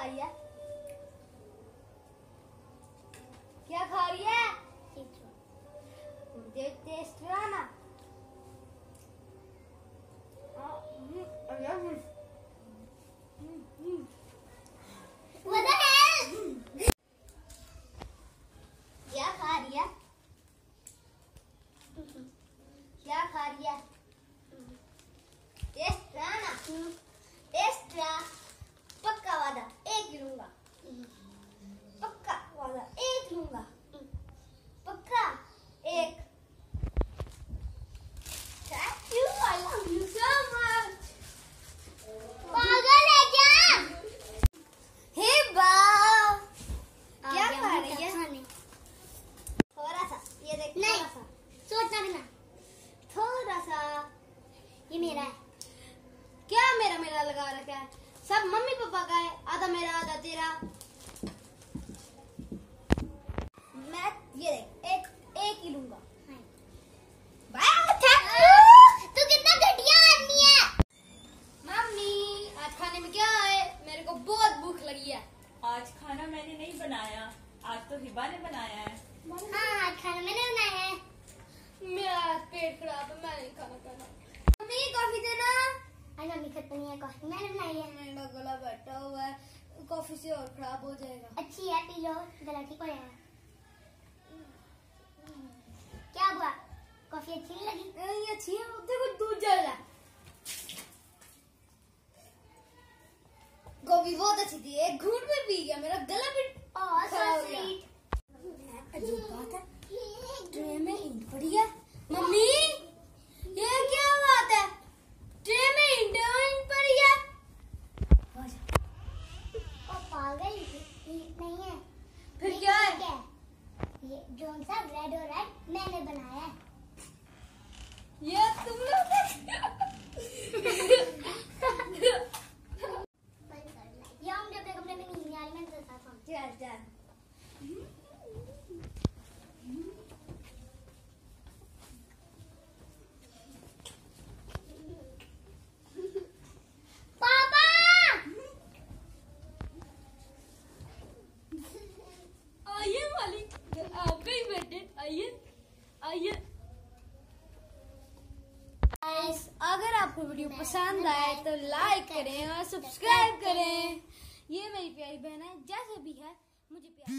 खा रही है? क्या खा रही है? दे टेस्ट रहा ना। अरे, What the hell? क्या खा रही है? क्या खा रही है? टेस्ट रहा टेस्ट रहा पक्का वादा एक ही लूँगा पक्का वादा एक लूँगा पक्का एक thank you I love you so much पागल है क्या हे बा क्या आ गया खा मुझे रही है खाने। थोड़ा सा ये देख नहीं। थोड़ा सा सोचना भी ना थोड़ा सा ये मेरा है। क्या मेरा मेरा लगा रखा है? सब मम्मी पापा का है। आधा मेरा आधा तेरा। मैं ये देख एक एक ही लूँगा। तू कितना घटिया आदमी है। मम्मी आज खाने में क्या है? मेरे को बहुत भूख लगी है। आज खाना मैंने नहीं बनाया। आज तो हिबा ने बनाया है। हाँ आज खाना मैंने बनाया है। मेरा पेट खराब है मैं नहीं खाना खाना। आज मम्मी खत्म नहीं है कॉफ़ी मैंने बनाई है। मेरा गला बैठा हुआ है कॉफ़ी से और खराब हो जाएगा। अच्छी है पी लो गला ठीक हो जाएगा। क्या हुआ? कॉफ़ी अच्छी नहीं लगी? नहीं अच्छी है देखो दूध जल रहा है। बहुत अच्छी थी एक घूंट में पी गया मेरा गला भी और खराब हो गया। अजीब बात है ट्रे में ईंट पड़ी है मम्मी ये क्या बात है ट्रे में ईंट ईंट पड़ी है ओ पागल ये नहीं है। फिर क्या है है? ये जो सा रेड और रेड मैंने बनाया है। ये तुम लोग ये हम जब तक अपने में नहीं आ रही मैं तेरे साथ हूँ चल चल पापा आइए मालिक आपका ही बैठे आइए आइए। अगर आपको वीडियो पसंद आए तो लाइक करें और सब्सक्राइब करें। ये मेरी प्यारी बहन है, जैसे भी है, मुझे प्यार